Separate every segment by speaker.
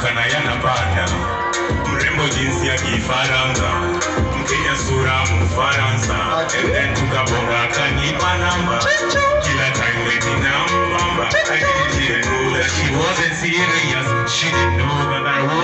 Speaker 1: Na mrembo jinsi ya Kifaransa, Mkenya sura Mfaransa, tukabonga akanipa namba, kila waiting namba, I didn't know that she wasn't serious, she didn't know that I wasn't.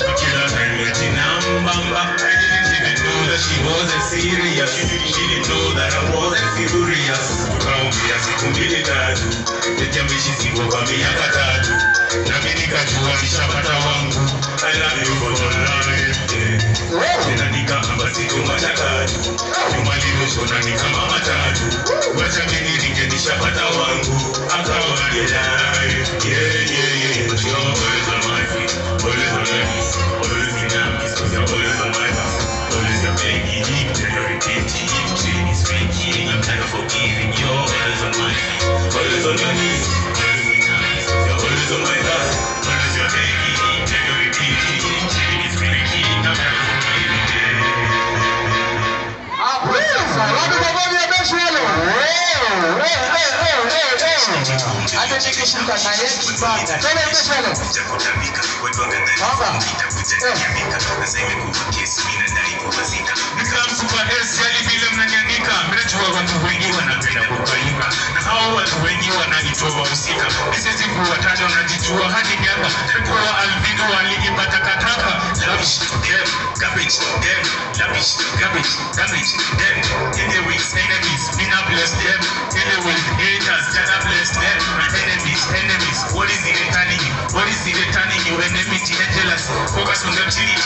Speaker 1: Time eti nambamba. I didn't know that she wasn't serious, she didn't know that I wasn't furious. Tukaongea siku mbili tatu, ameishi single kwa miaka tatu, nami nikajua nishapata wangu. I love you for the life. Tena nikaamba sitomacha tatu, juma limeshona ni kama matatu, wacha mimi ninge nishapata wangu,
Speaker 2: wale.
Speaker 1: Nikamsupa S yali vile mnanianika, mnajua watu wengi wanapenda kukalika na hao watu wengi wanajitoa wahusika. Misizi kuwataja unajijua hadi miaka kwa albino waliimba takataka lavish them garbage them lavish garbage garbage in the weeks enemies not bless them the with haters jada them my enemies enemies what is it turning you what is it turning you enmity and jealousy focus on the clemency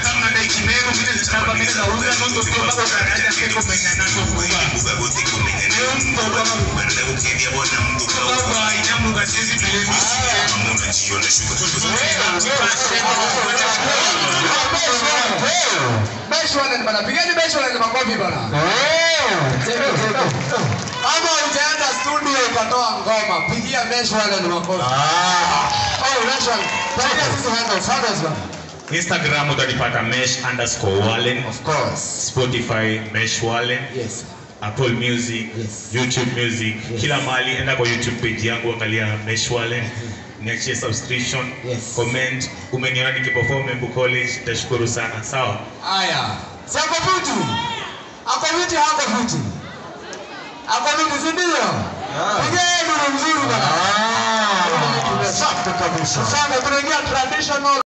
Speaker 2: Pigeni beshi wanaenda makofi bana. Kama utaenda studio ukatoa ngoma, pigia beshi wanaenda makofi. Ah. Oh, unashanga. Sasa sisi hata ufanyaje bana?
Speaker 1: Instagram utanipata mesh underscore wallen
Speaker 2: Of course.
Speaker 1: Spotify mesh wallen
Speaker 2: Yes.
Speaker 1: Apple Music,
Speaker 2: Yes.
Speaker 1: YouTube Music,
Speaker 2: Yes.
Speaker 1: kila mahali enda kwa YouTube page yangu angalia Mesh Wallen. Niachie subscription,
Speaker 2: Yes.
Speaker 1: comment. Umeniona nikiperform Embu College, tashukuru sana. Sawa?
Speaker 2: Aya. Si ako fiti? Ako futu hako futu. Ako fiti si ndio? Pigeni nuru mzuri bana. Safi kabisa. Sasa tunaingia traditional